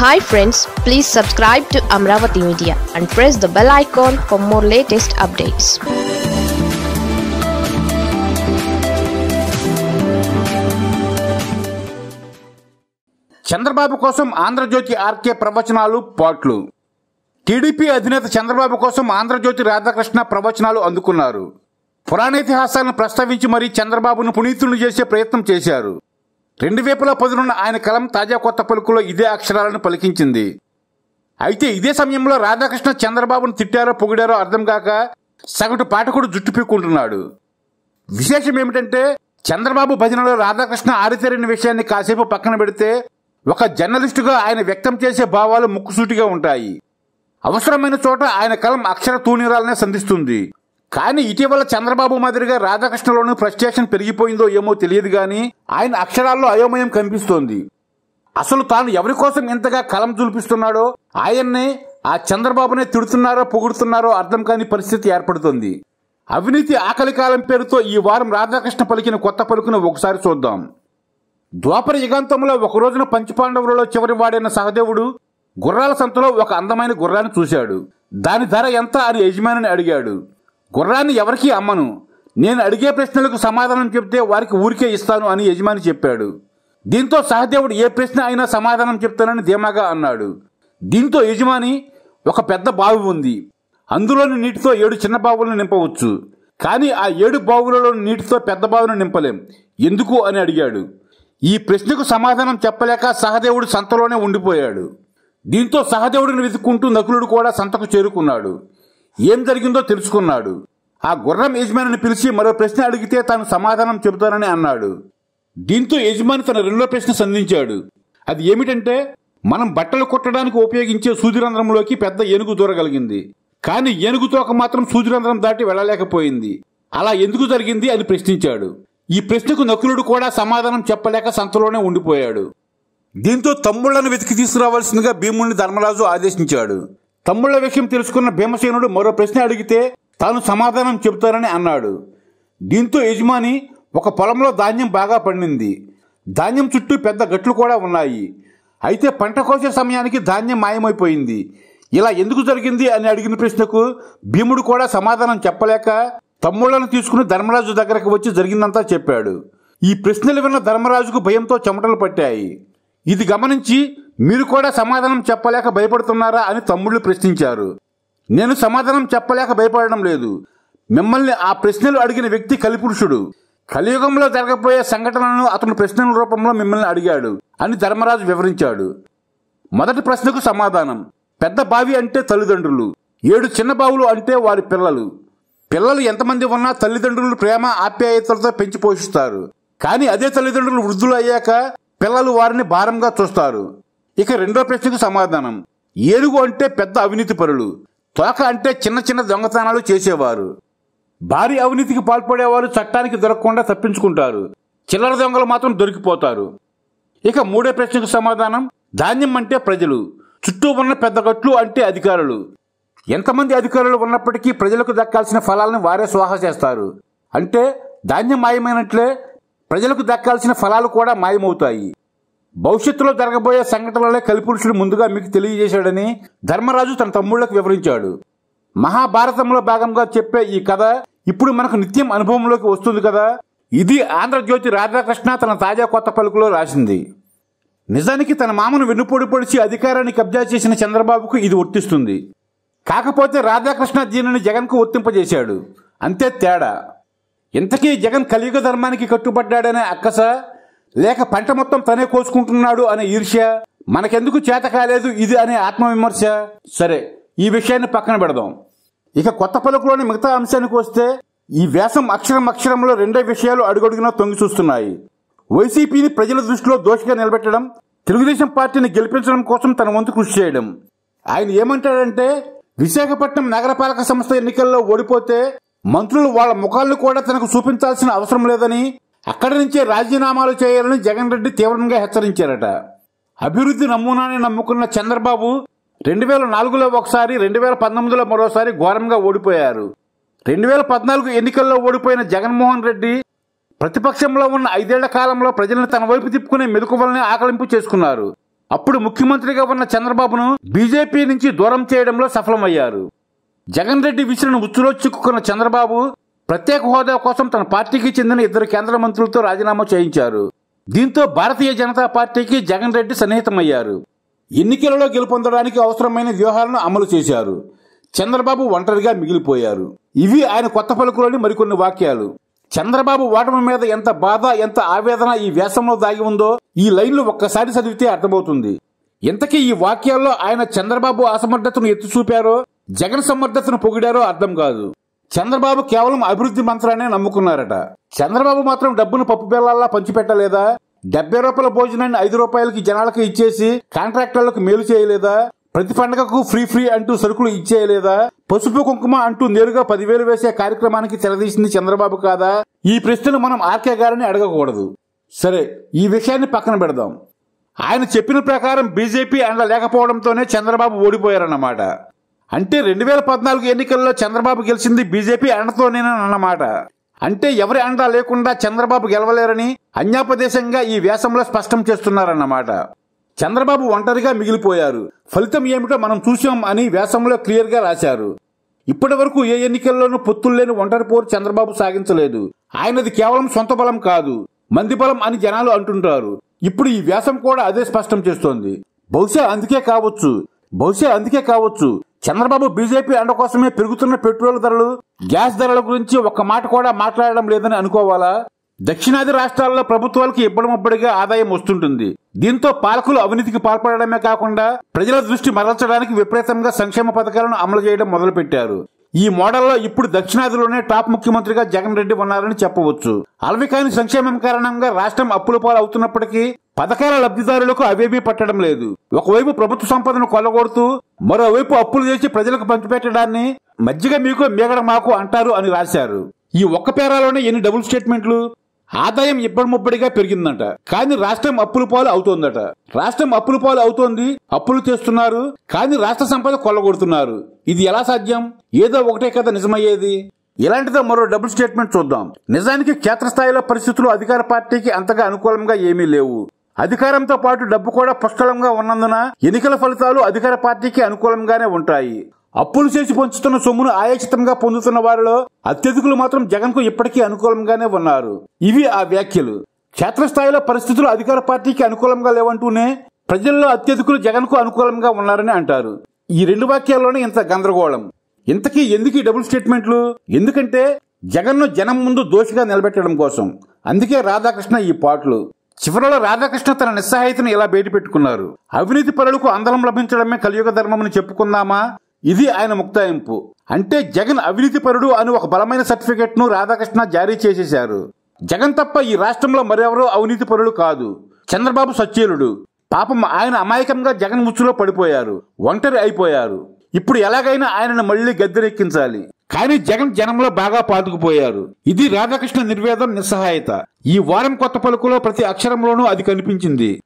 Hi friends please subscribe to Amaravati media and press the bell icon for more latest updates Chandrababu కోసం Andhrajyothy RK ప్రవచనాలు పాట్లు. TDP అధినేత చంద్రబాబు కోసం ఆంధ్రజ్యోతి రాధాకృష్ణ ప్రవచనాలు అందుకున్నారు. పురాణేతిహాసాలను ప్రస్తావించి మరీ చంద్రబాబును పునీతులు చేసే ప్రయత్నం చేశారు. రెండు వైపులా పదునున్న ఆయన కలం తాజా కొత్త పలుకులో ఇదే అక్షరాలను పలికించింది. అయితే ఇదే సమయంలో రాధాకృష్ణ చంద్రబాబును తిట్టారో పొగిడారో అర్థం కాక సగటు పాఠకుడు జుట్టు పీక్కుంటున్నాడు. విశేషం ఏమిటంటే చంద్రబాబు భజనలో రాధాకృష్ణ ఆరితేరిన విషయాన్ని కాసేపు పక్కన పెడితే ఒక జర్నలిస్టుగా ఆయన వ్యక్తం చేసే భావాలు ముక్కుసూటిగా ఉంటాయి. అవసరమైన చోట ఆయన కలం అక్షర తూనిరాలనే సంధిస్తుంది. కానీ ఇటీవల చంద్రబాబు మాదిరిగా రాధాకృష్ణలోని ఫ్రస్ట్రేషన్ పెరిగిపోయిందో ఏమో తెలియదు కానీ ఆయన అక్షరాల్లో అయోమయం కనిపిస్తోంది. అసలు తాను ఎవరి కోసం ఇంతగా కలం చూపిస్తున్నాడో ఆయన్నే ఆ చంద్రబాబునే తిడుతున్నారో పొగుడుతున్నారో అర్థం కాని పరిస్థితి ఏర్పడుతుంది. అవినీతి ఆకలి కాలం పేరుతో ఈ వారం రాధాకృష్ణ పలికిన కొత్త పలుకును ఒకసారి చూద్దాం. ద్వాపర యుగాంతంలో ఒక రోజున పంచపాండవులలో చివరి వాడైన సహదేవుడు గుర్రాల సంతలో ఒక అందమైన గుర్రాన్ని చూశాడు. దాని ధర ఎంత అని యజమానిని అడిగాడు. గుర్రాన్ని ఎవరికీ అమ్మను? నేను అడిగే ప్రశ్నలకు సమాధానం చెప్తే వారికి ఊరికే ఇస్తాను అని యజమాని చెప్పాడు. దీంతో సహదేవుడు ఏ ప్రశ్న అయినా సమాధానం చెప్తానని ధీమాగా అన్నాడు. దీంతో యజమాని ఒక పెద్ద బావి ఉంది. అందులోని నీటితో ఏడు చిన్న బావులను నింపవచ్చు. కానీ ఆ ఏడు బావులలోని నీటితో పెద్ద బావును నింపలేం. ఎందుకు అని అడిగాడు. ఈ ప్రశ్నకు సమాధానం చెప్పలేక సహదేవుడు సంతలోనే ఉండిపోయాడు. దీంతో సహదేవుడిని వెతుక్కుంటూ నకులుడు కూడా సంతకు చేరుకున్నాడు. ఏం జరిగిందో తెలుసుకున్నాడు. ఆ గుర్రం యజమానిని పిలిచి మరో ప్రశ్న అడిగితే తాను సమాధానం చెబుతానని అన్నాడు. దీంతో యజమాని తన రెండో ప్రశ్న సంధించాడు. అది ఏమిటంటే మనం బట్టలు కుట్టడానికి ఉపయోగించే సూదిరంధ్రంలోకి పెద్ద ఏనుగు దూరగలిగింది. కానీ ఏనుగు తోక మాత్రం సూదిరంధ్రం దాటి వెళ్ళలేకపోయింది. అలా ఎందుకు జరిగింది అని ప్రశ్నించాడు. ఈ ప్రశ్నకు నకులుడు కూడా సమాధానం చెప్పలేక సంతలోనే ఉండిపోయాడు. దీంతో తమ్ముళ్ళను వెతికి తీసుకురావాల్సిందిగా భీముడిని ధర్మరాజు ఆదేశించాడు. తమ్ముళ్ళ విషయం తెలుసుకున్న భీమసేనుడు మరో ప్రశ్న అడిగితే తాను సమాధానం చెబుతానని అన్నాడు. దీంతో యజమాని ఒక పొలంలో ధాన్యం బాగా పండింది. ధాన్యం చుట్టూ పెద్ద గట్లు కూడా ఉన్నాయి. అయితే పంట కోసే సమయానికి ధాన్యం మాయమైపోయింది. ఇలా ఎందుకు జరిగింది అని అడిగిన ప్రశ్నకు భీముడు కూడా సమాధానం చెప్పలేక తమ్ముళ్ళను తీసుకుని ధర్మరాజు దగ్గరకు వచ్చి జరిగిందంతా చెప్పాడు. ఈ ప్రశ్నలు విన్న ధర్మరాజుకు భయంతో చెమటలు పట్టాయి. ఇది గమనించి మీరు కూడా సమాధానం చెప్పలేక భయపడుతున్నారా అని తమ్ముళ్ళు ప్రశ్నించారు. నేను సమాధానం చెప్పలేక భయపడడం లేదు. మిమ్మల్ని ఆ ప్రశ్నలు అడిగిన వ్యక్తి కలిపురుషుడు. కలియుగంలో జరగబోయే సంఘటనలను అతను ప్రశ్నల రూపంలో మిమ్మల్ని అడిగాడు అని ధర్మరాజు వివరించాడు. మొదటి ప్రశ్నకు సమాధానం. పెద్ద బావి అంటే తల్లిదండ్రులు. ఏడు చిన్న బావులు అంటే వారి పిల్లలు. పిల్లలు ఎంతమంది ఉన్నా తల్లిదండ్రులు ప్రేమ ఆప్యాయతలతో పెంచి పోషిస్తారు. కానీ అదే తల్లిదండ్రులు వృద్ధులు అయ్యాక పిల్లలు వారిని భారంగా చూస్తారు. ఇక రెండో ప్రశ్నకు సమాధానం. ఏనుగు అంటే పెద్ద అవినీతి పరులు. తోక అంటే చిన్న చిన్న దొంగతనాలు చేసేవారు. భారీ అవినీతికి పాల్పడేవారు చట్టానికి దొరకకుండా తప్పించుకుంటారు. చిల్లర దొంగలు మాత్రం దొరికిపోతారు. ఇక మూడో ప్రశ్నకు సమాధానం ధాన్యం అంటే ప్రజలు. చుట్టూ ఉన్న పెద్ద గట్లు అంటే అధికారులు. ఎంతమంది అధికారులు ఉన్నప్పటికీ ప్రజలకు దక్కాల్సిన ఫలాలను వారే స్వాహ చేస్తారు. అంటే ధాన్యం మాయమైనట్లే ప్రజలకు దక్కాల్సిన ఫలాలు కూడా మాయమవుతాయి. భవిష్యత్తులో జరగబోయే సంఘటనలే కలిపురుషుడు ముందుగా మీకు తెలియజేశాడని ధర్మరాజు తన తమ్ముళ్ళకు వివరించాడు. మహాభారతంలో భాగంగా చెప్పే ఈ కథ ఇప్పుడు మనకు నిత్యం అనుభవంలోకి వస్తుంది కదా? ఇది ఆంధ్రజ్యోతి రాధాకృష్ణ తన తాజా కొత్త పలుకులో రాసింది. నిజానికి తన మామను వెన్నుపోడి పొడిచి అధికారాన్ని కబ్జా చేసిన చంద్రబాబుకు ఇది వర్తిస్తుంది. కాకపోతే రాధాకృష్ణ దీనిని జగన్కు వర్తింపజేశాడు. అంతే తేడా. ఇంతకీ జగన్ కలియుగ ధర్మానికి కట్టుబడ్డాడనే అక్కస లేక పంట మొత్తం తనే కోసుకుంటున్నాడు అనే ఈర్ష్య మనకెందుకు చేత కాలేదు ఇది అనే ఆత్మవిమర్శ? సరే ఈ విషయాన్ని పక్కన పెడదాం. ఇక కొత్త పలుకులోని మిగతా అంశానికి వస్తే ఈ వ్యాసం అక్షరం అక్షరంలో రెండే విషయాలు అడుగడుగునా తొంగి చూస్తున్నాయి. వైసీపీని ప్రజల దృష్టిలో దోషిగా నిలబెట్టడం తెలుగుదేశం పార్టీని గెలిపించడం కోసం తన వంతు కృషి చేయడం. ఆయన ఏమంటాడంటే విశాఖపట్నం నగరపాలక సంస్థ ఎన్నికల్లో ఓడిపోతే మంత్రులు వాళ్ళ ముఖాలను కూడా తనకు చూపించాల్సిన అవసరం లేదని అక్కడి నుంచే రాజీనామాలు చేయాలని జగన్ రెడ్డి తీవ్రంగా హెచ్చరించారట. అభివృద్ధి నమూనాని నమ్ముకున్న చంద్రబాబు రెండు వేల నాలుగులో ఒకసారి రెండు వేల పంతొమ్మిదిలో మరోసారి ఘోరంగా ఓడిపోయారు. రెండు వేల పద్నాలుగు ఎన్నికల్లో ఓడిపోయిన జగన్మోహన్ రెడ్డి ప్రతిపక్షంలో ఉన్న ఐదేళ్ళ కాలంలో ప్రజలను తన వైపు తిప్పుకునే మెలకువల్ని ఆకలింపు చేసుకున్నారు. అప్పుడు ముఖ్యమంత్రిగా ఉన్న చంద్రబాబును బీజేపీ నుంచి దూరం చేయడంలో సఫలమయ్యారు. జగన్ రెడ్డి విసిరిన ఉచ్చులో చిక్కుకున్న చంద్రబాబు ప్రత్యేక హోదా కోసం తన పార్టీకి చెందిన ఇద్దరు కేంద్ర మంత్రులతో రాజీనామా చేయించారు. దీంతో భారతీయ జనతా పార్టీకి జగన్ రెడ్డి సన్నిహితమయ్యారు. ఎన్నికలలో గెలుపొందడానికి అవసరమైన వ్యూహాలను అమలు చేశారు. చంద్రబాబు ఒంటరిగా మిగిలిపోయారు. ఇవి ఆయన కొత్త పలుకులోని మరికొన్ని వాక్యాలు. చంద్రబాబు ఓటమి మీద ఎంత బాధ ఎంత ఆవేదన ఈ వ్యాసంలో దాగి ఉందో ఈ లైన్లు ఒక్కసారి చదివితే అర్థమవుతుంది. ఇంతకీ ఈ వాక్యాల్లో ఆయన చంద్రబాబు అసమర్థతను ఎత్తి చూపారో జగన్ సమర్థతను పొగిడారో అర్థం కాదు. చంద్రబాబు కేవలం అభివృద్ధి మంత్రాన్ని నమ్ముకున్నారట. చంద్రబాబు మాత్రం డబ్బును పప్పు బెల్లాల్లా పంచిపెట్టలేదా? డెబ్బై రూపాయల భోజనాన్ని ఐదు రూపాయలకి జనాలకు ఇచ్చేసి కాంట్రాక్టర్లకు మేలు చేయలేదా? ప్రతి పండగకు ఫ్రీ ఫ్రీ అంటూ సరుకులు ఇచ్చేయలేదా? పసుపు కుంకుమ అంటూ నేరుగా పదివేలు వేసే కార్యక్రమానికి తెరదీసింది చంద్రబాబు కాదా? ఈ ప్రశ్నను మనం ఆర్కే గారిని అడగకూడదు. సరే ఈ విషయాన్ని పక్కన పెడదాం. ఆయన చెప్పిన ప్రకారం బీజేపీ అండ లేకపోవడంతోనే చంద్రబాబు ఓడిపోయారన్నమాట. అంటే రెండు వేల పద్నాలుగు ఎన్నికల్లో చంద్రబాబు గెలిచింది బీజేపీ అండతోనేనన్నమాట అంటే ఎవరి ఎండ లేకుండా చంద్రబాబు గెలవలేరని అన్యాపదేశంగా ఈ వ్యాసంలో స్పష్టం చేస్తున్నారన్నమాట చంద్రబాబు ఒంటరిగా మిగిలిపోయారు. ఫలితం ఏమిటో మనం చూసాం అని వ్యాసంలో క్లియర్గా రాశారు. ఇప్పటి వరకు ఏ ఎన్నికల్లోనూ పొత్తులు లేని ఒంటరి పోరు చంద్రబాబు సాగించలేదు. ఆయనది కేవలం సొంత బలం కాదు మంది బలం అని జనాలు అంటుంటారు. ఇప్పుడు ఈ వ్యాసం కూడా అదే స్పష్టం చేస్తోంది. బహుశా అందుకే కావచ్చు. బహుశా అందుకే కావచ్చు. చంద్రబాబు బీజేపీ అండ కోసమే పెరుగుతున్న పెట్రోల్ ధరలు గ్యాస్ ధరల గురించి ఒక్క మాట కూడా మాట్లాడడం లేదని అనుకోవాలా? దక్షిణాది రాష్ట్రాల్లో ప్రభుత్వాలకు ఇబ్బడిముబ్బడిగా ఆదాయం వస్తుంటుంది. దీంతో పాలకులు అవినీతికి పాల్పడడమే కాకుండా ప్రజల దృష్టి మరల్చడానికి విపరీతంగా సంక్షేమ పథకాలను అమలు చేయడం మొదలుపెట్టారు. ఈ మోడల్లో ఇప్పుడు దక్షిణాదిలోనే టాప్ ముఖ్యమంత్రిగా జగన్ రెడ్డి ఉన్నారని చెప్పవచ్చు. అలవికాని సంక్షేమం కారణంగా రాష్ట్రం అప్పుల పాలు అవుతున్నప్పటికీ పథకాల లబ్ధిదారులకు అవేమీ పట్టడం లేదు. ఒకవైపు ప్రభుత్వ సంపదను కొల్లగొడుతూ మరోవైపు అప్పులు చేసి ప్రజలకు పంచిపెట్టడాన్ని మజ్జిగ మీకు మేగడ మాకు అంటారు అని రాశారు. ఈ ఒక్క పేరాలోనే ఎన్ని డబుల్ స్టేట్మెంట్లు? ఆదాయం ఇబ్బడి ముబ్బడిగా పెరిగిందంట. కానీ రాష్ట్రం అప్పుల పాలు అవుతోందట. రాష్ట్రం అప్పుల పాలు అవుతోంది అప్పులు చేస్తున్నారు కానీ రాష్ట్ర సంపద కొల్లగొడుతున్నారు. ఇది ఎలా సాధ్యం? ఏదో ఒకటే కదా నిజమయ్యేది. ఇలాంటిదో మరో డబుల్ స్టేట్మెంట్ చూద్దాం. నిజానికి క్షేత్రస్థాయిలో పరిస్థితులు అధికార పార్టీకి అంతగా అనుకూలంగా ఏమీ లేవు. అధికారంతో పాటు డబ్బు కూడా పుష్కలంగా ఉన్నందున ఎన్నికల ఫలితాలు అధికార పార్టీకి అనుకూలంగానే ఉంటాయి. అప్పులు చేసి పంచుతున్న సొమ్మును ఆయాచితంగా పొందుతున్న వారిలో అత్యధికులు మాత్రం జగన్కు ఇప్పటికీ అనుకూలంగానే ఉన్నారు. ఇవి ఆ వ్యాఖ్యలు. క్షేత్రస్థాయిలో పరిస్థితులు అధికార పార్టీకి అనుకూలంగా లేవంటూనే ప్రజల్లో అత్యధికులు జగన్కు అనుకూలంగా ఉన్నారని అంటారు. ఈ రెండు వాక్యాల్లోనే ఇంత గందరగోళం. ఇంతకీ ఎందుకు ఈ డబుల్ స్టేట్మెంట్లు? ఎందుకంటే జగన్ను జనం ముందు దోషిగా నిలబెట్టడం కోసం. అందుకే రాధాకృష్ణ ఈ పాటలు. చివరలో రాధాకృష్ణ తన నిస్సహాయతను ఇలా బయటపెట్టుకున్నారు అవినీతి పరులకు అందలం లభించడమే కలియుగ ధర్మమని చెప్పుకుందామా? ఇది ఆయన ముక్తాయింపు. అంటే జగన్ అవినీతి పరుడు అని ఒక బలమైన సర్టిఫికెట్ను రాధాకృష్ణ జారీ చేసేశారు. జగన్ తప్ప ఈ రాష్ట్రంలో మరెవరో అవినీతి పరుడు కాదు. చంద్రబాబు సచ్చేలుడు. పాపం ఆయన అమాయకంగా జగన్ ముచ్చులో పడిపోయారు. ఒంటరి అయిపోయారు. ఇప్పుడు ఎలాగైనా ఆయనను మళ్ళీ గద్దెనెక్కించాలి. కానీ జగన్ జనంలో బాగా పాతుకుపోయారు. ఇది రాధాకృష్ణ నిర్వేదం నిస్సహాయత. ఈ వారం కొత్త పలుకులో ప్రతి అక్షరంలోనూ అది కనిపించింది.